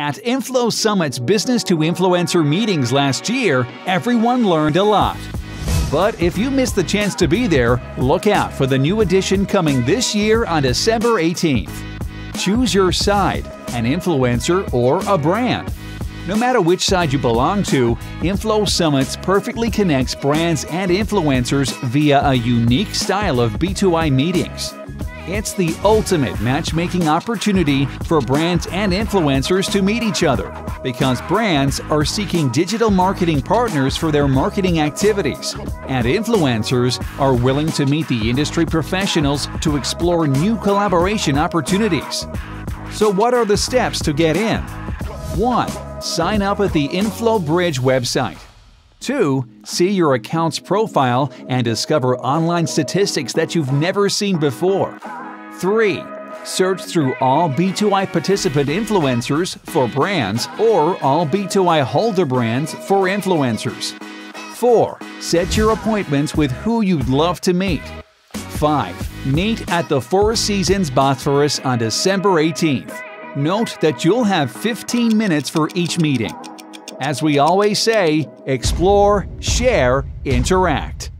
At Inflow Summit's Business to Influencer meetings last year, everyone learned a lot. But if you missed the chance to be there, look out for the new edition coming this year on December 18th. Choose your side, an influencer or a brand. No matter which side you belong to, Inflow Summits perfectly connects brands and influencers via a unique style of B2I meetings. It's the ultimate matchmaking opportunity for brands and influencers to meet each other because brands are seeking digital marketing partners for their marketing activities, and influencers are willing to meet the industry professionals to explore new collaboration opportunities. So, what are the steps to get in? 1. Sign up at the Inflow Bridge website. 2. See your account's profile and discover online statistics that you've never seen before. 3. Search through all B2I participant influencers for brands or all B2I holder brands for influencers. 4. Set your appointments with who you'd love to meet. 5. Meet at the Four Seasons Bosphorus on December 18th. Note that you'll have 15 minutes for each meeting. As we always say, explore, share, interact.